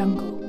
jungle.